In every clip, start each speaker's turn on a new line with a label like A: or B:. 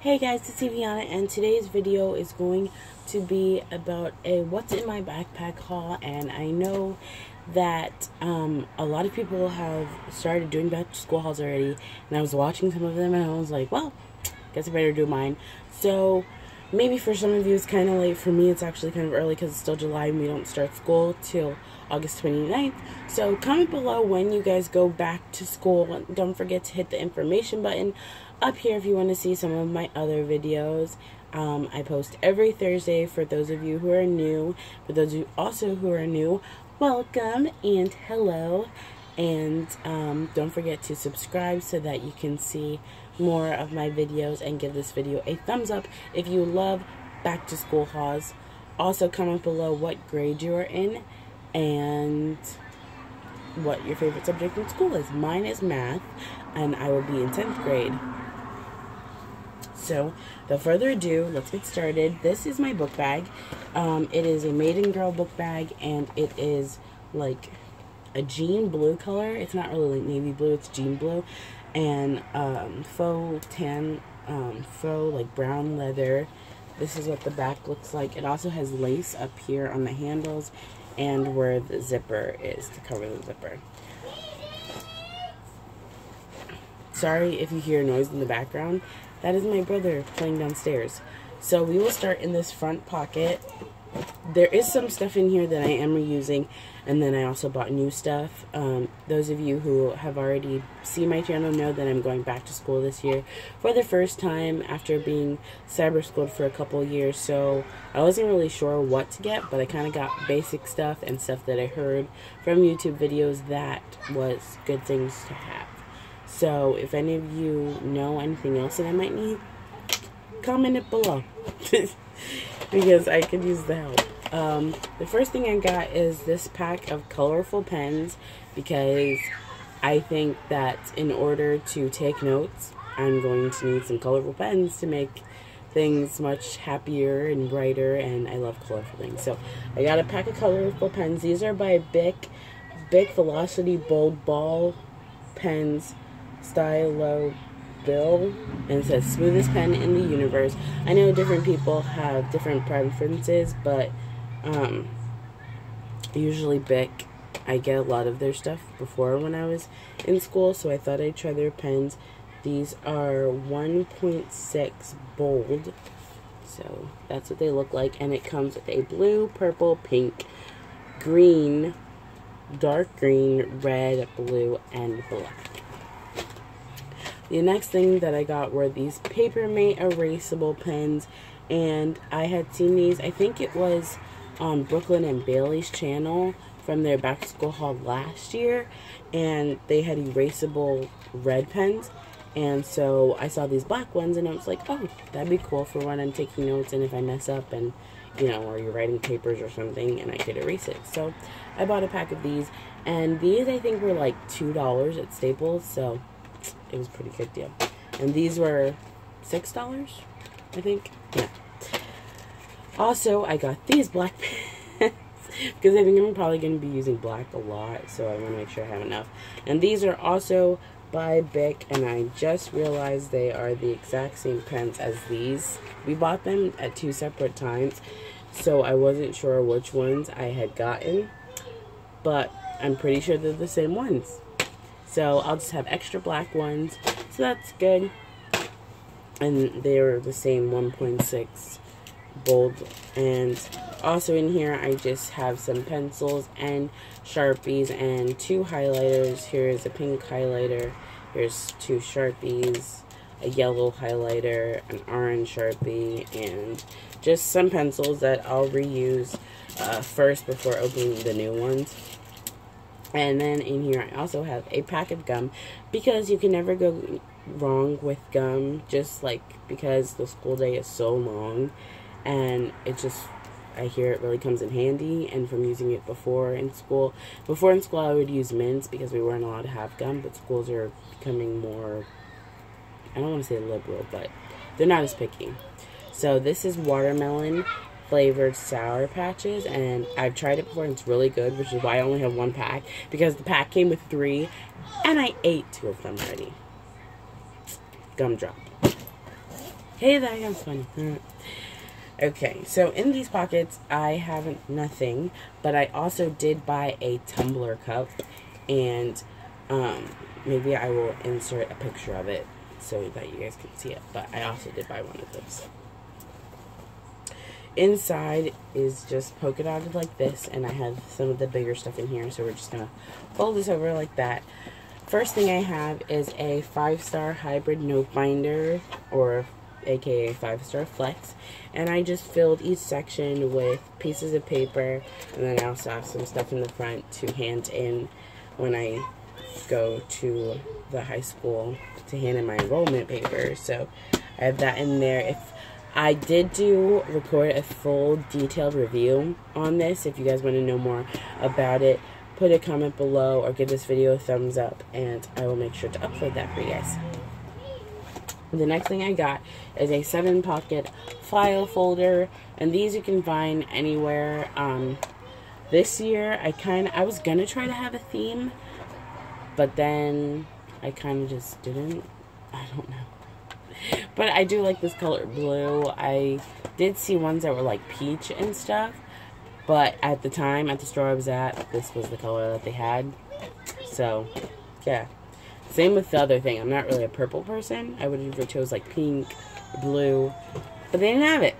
A: Hey guys, it's Evyona and today's video is going to be about a what's in my backpack haul and I know that um, a lot of people have started doing back to school hauls already and I was watching some of them and I was like, well, guess I better do mine. So maybe for some of you it's kind of late. For me it's actually kind of early because it's still July and we don't start school till August 29th. So comment below when you guys go back to school. Don't forget to hit the information button up here if you want to see some of my other videos. Um, I post every Thursday for those of you who are new. For those of you also who are new, welcome and hello. And um, don't forget to subscribe so that you can see more of my videos and give this video a thumbs up if you love back to school hauls. Also comment below what grade you are in and what your favorite subject in school is. Mine is math and I will be in 10th grade. So, without further ado, let's get started. This is my book bag. Um, it is a Madden Girl book bag, and it is like a jean blue color. It's not really like navy blue, it's jean blue. And um, faux tan, um, faux like brown leather. This is what the back looks like. It also has lace up here on the handles and where the zipper is to cover the zipper. Sorry if you hear noise in the background. That is my brother playing downstairs. So we will start in this front pocket. There is some stuff in here that I am reusing, and then I also bought new stuff. Um, those of you who have already seen my channel know that I'm going back to school this year for the first time after being cyber schooled for a couple years. So I wasn't really sure what to get, but I kind of got basic stuff and stuff that I heard from YouTube videos that was good things to have. So if any of you know anything else that I might need, comment it below. because I could use the help. Um, the first thing I got is this pack of colorful pens because I think that in order to take notes, I'm going to need some colorful pens to make things much happier and brighter and I love colorful things. So I got a pack of colorful pens. These are by Bic, Bic Velocity Bold Ball pens Stylo Bill and says smoothest pen in the universe. I know different people have different preferences, but um, usually Bic, I get a lot of their stuff before when I was in school, so I thought I'd try their pens. These are 1.6 bold, so that's what they look like, and it comes with a blue, purple, pink, green, dark green, red, blue, and black. The next thing that I got were these Papermate erasable pens, and I had seen these, I think it was on Brooklyn and Bailey's channel from their back to school haul last year, and they had erasable red pens, and so I saw these black ones, and I was like, oh, that'd be cool for when I'm taking notes, and if I mess up, and, you know, or you're writing papers or something, and I could erase it. So I bought a pack of these, and these I think were like $2 at Staples, so it was pretty good deal. And these were six dollars, I think. Yeah. Also, I got these black pens because I think I'm probably going to be using black a lot, so I want to make sure I have enough. And these are also by Bic, and I just realized they are the exact same pens as these. We bought them at two separate times, so I wasn't sure which ones I had gotten, but I'm pretty sure they're the same ones. So I'll just have extra black ones. So that's good. And they're the same 1.6 bold. And also in here I just have some pencils and Sharpies and two highlighters. Here is a pink highlighter. Here's two Sharpies, a yellow highlighter, an orange Sharpie, and just some pencils that I'll reuse uh, first before opening the new ones. And then in here I also have a pack of gum because you can never go wrong with gum just like because the school day is so long and it just I hear it really comes in handy and from using it before in school. Before in school I would use mints because we weren't allowed to have gum but schools are becoming more I don't want to say liberal but they're not as picky. So this is watermelon flavored Sour Patches, and I've tried it before, and it's really good, which is why I only have one pack, because the pack came with three, and I ate two of them already. Gumdrop. Hey, that sounds funny. okay, so in these pockets, I have nothing, but I also did buy a tumbler cup, and um, maybe I will insert a picture of it so that you guys can see it. But I also did buy one of those. Inside is just polka dotted like this, and I have some of the bigger stuff in here, so we're just gonna fold this over like that. First thing I have is a five star hybrid note binder, or aka five star flex, and I just filled each section with pieces of paper, and then I also have some stuff in the front to hand in when I go to the high school to hand in my enrollment paper. So I have that in there. If I did do record a full detailed review on this, if you guys want to know more about it, put a comment below or give this video a thumbs up and I will make sure to upload that for you guys. The next thing I got is a seven pocket file folder and these you can find anywhere. Um, this year I kind of, I was gonna try to have a theme but then I kind of just didn't. I don't know. But I do like this color blue. I did see ones that were like peach and stuff. But at the time, at the store I was at, this was the color that they had. So, yeah. Same with the other thing. I'm not really a purple person. I would have chose like pink, blue. But they didn't have it.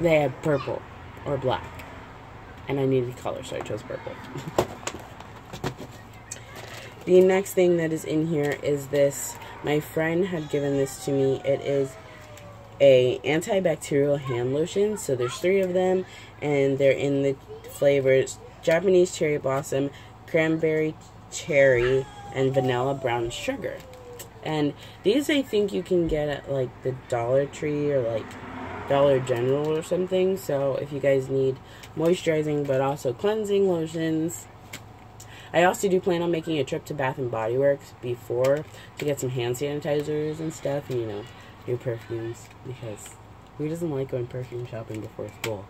A: They had purple or black. And I needed color, so I chose purple. The next thing that is in here is this. My friend had given this to me. It is a antibacterial hand lotion. So there's three of them, and they're in the flavors Japanese cherry blossom, cranberry cherry, and vanilla brown sugar. And these I think you can get at like the Dollar Tree or like Dollar General or something. So if you guys need moisturizing but also cleansing lotions, I also do plan on making a trip to Bath and Body Works before to get some hand sanitizers and stuff, and you know, new perfumes because who doesn't like going perfume shopping before school?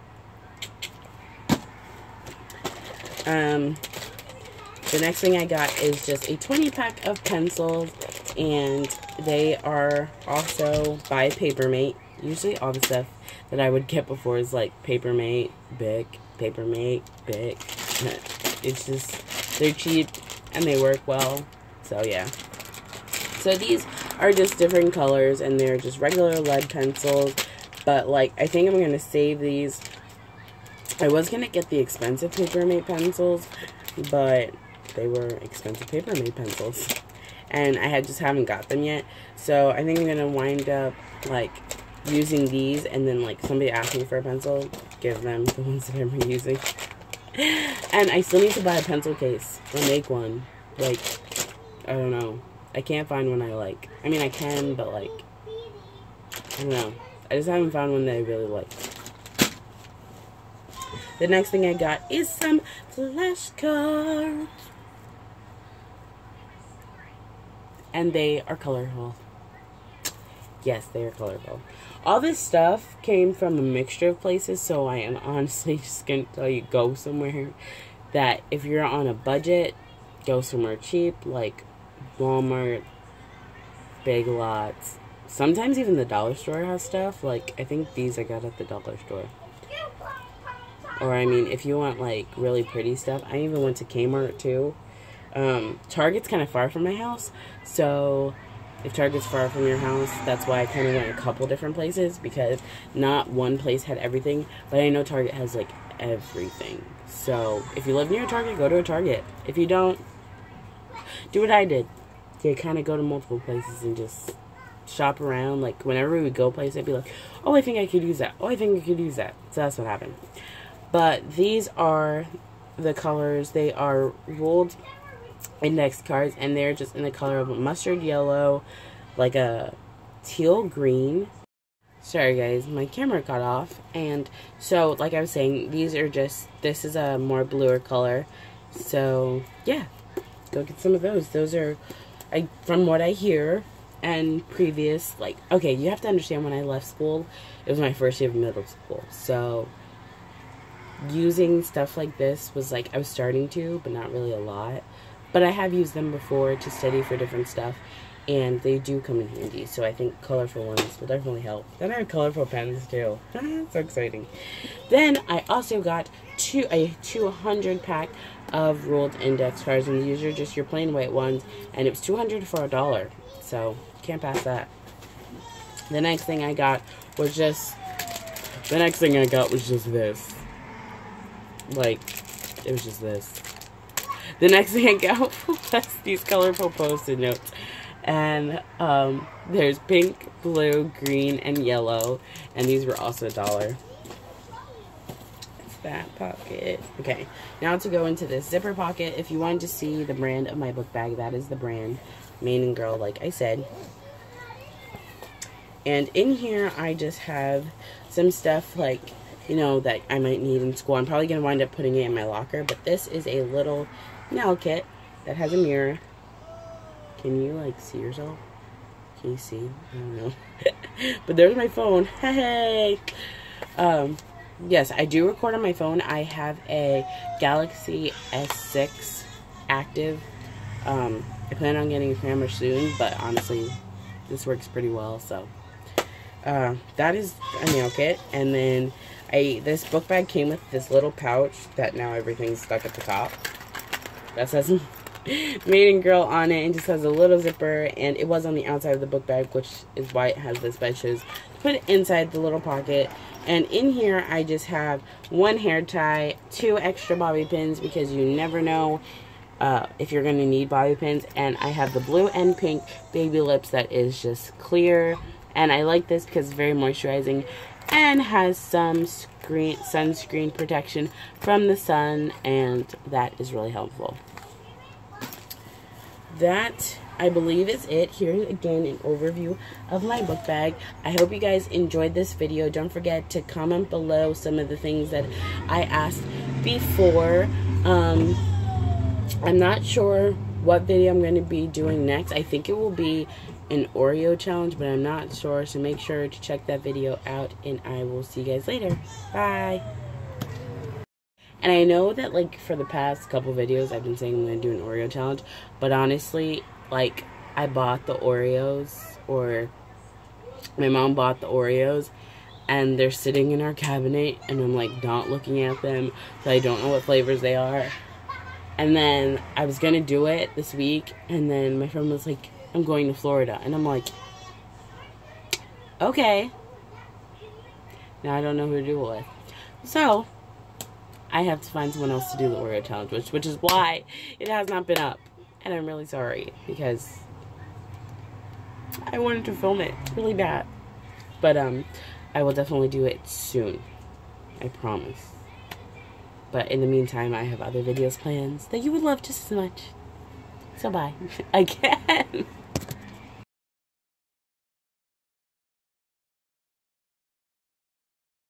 A: Um, the next thing I got is just a 20 pack of pencils, and they are also by Papermate. Usually, all the stuff that I would get before is like Papermate, Bic, Papermate, Bic. It's just they're cheap and they work well. So yeah. So these are just different colors and they're just regular lead pencils. But like I think I'm going to save these. I was going to get the expensive Papermate pencils. But they were expensive Papermate pencils. And I had just haven't got them yet. So I think I'm going to wind up like using these and then like somebody asks me for a pencil, give them the ones that I'm using and I still need to buy a pencil case or make one. Like, I don't know. I can't find one I like. I mean, I can, but like, I don't know. I just haven't found one that I really like. The next thing I got is some flashcards. And they are colorful. Yes, they are colorful. All this stuff came from a mixture of places, so I am honestly just going to tell you go somewhere that if you're on a budget, go somewhere cheap, like Walmart, Big Lots. Sometimes even the dollar store has stuff. Like, I think these I got at the dollar store. Or, I mean, if you want, like, really pretty stuff, I even went to Kmart, too. Um, Target's kind of far from my house, so if Target's far from your house, that's why I kind of went a couple different places because not one place had everything, but I know Target has like everything. So if you live near a Target, go to a Target. If you don't, do what I did. You kind of go to multiple places and just shop around. Like whenever we go place, I'd be like, oh, I think I could use that. Oh, I think I could use that. So that's what happened. But these are the colors. They are ruled index cards and they're just in the color of mustard yellow, like a teal green. Sorry guys, my camera got off. And so, like I was saying, these are just, this is a more bluer color. So, yeah, go get some of those. Those are, I from what I hear, and previous, like, okay, you have to understand when I left school, it was my first year of middle school. So, using stuff like this was like, I was starting to, but not really a lot but I have used them before to study for different stuff. and they do come in handy. So I think colorful ones will definitely help. Then I have colorful pens too. so exciting. Then I also got two a 200 pack of ruled index cards, and these are just your plain white ones, and it was 200 for a dollar. So can't pass that. The next thing I got was just the next thing I got was just this. Like, it was just this. The next thing I got was these colorful post-it notes. And um, there's pink, blue, green, and yellow. And these were also a dollar. That pocket. Okay, now to go into this zipper pocket. If you wanted to see the brand of my book bag, that is the brand. Madden Girl, like I said. And in here, I just have some stuff like, you know, that I might need in school. I'm probably going to wind up putting it in my locker. But this is a little nail kit that has a mirror. Can you, like, see yourself? Can you see? I don't know. but there's my phone. Hey! Um, yes, I do record on my phone. I have a Galaxy S6 active. Um, I plan on getting a camera soon, but honestly, this works pretty well, so. Uh, that is a nail kit, and then I this book bag came with this little pouch that now everything's stuck at the top. That says Madden Girl on it and just has a little zipper and it was on the outside of the book bag which is why it has this I put it inside the little pocket. And in here I just have one hair tie, two extra bobby pins because you never know uh, if you're going to need bobby pins. And I have the blue and pink baby lips that is just clear. And I like this because it's very moisturizing and has some screen sunscreen protection from the sun and that is really helpful. That I believe is it. Here again an overview of my book bag. I hope you guys enjoyed this video. Don't forget to comment below some of the things that I asked before. Um, I'm not sure what video I'm going to be doing next. I think it will be an Oreo challenge, but I'm not sure. So make sure to check that video out, and I will see you guys later. Bye. And I know that, like, for the past couple videos, I've been saying I'm going to do an Oreo challenge. But honestly, like, I bought the Oreos, or my mom bought the Oreos, and they're sitting in our cabinet, and I'm, like, not looking at them, so I don't know what flavors they are. And then I was going to do it this week, and then my friend was like, I'm going to Florida. And I'm like, okay. Now I don't know who to do it with. So, I have to find someone else to do the Oreo challenge, which, which is why it has not been up. And I'm really sorry, because I wanted to film it really bad. But, um, I will definitely do it soon. I promise. But in the meantime, I have other videos plans that you would love just as much. So bye. Again.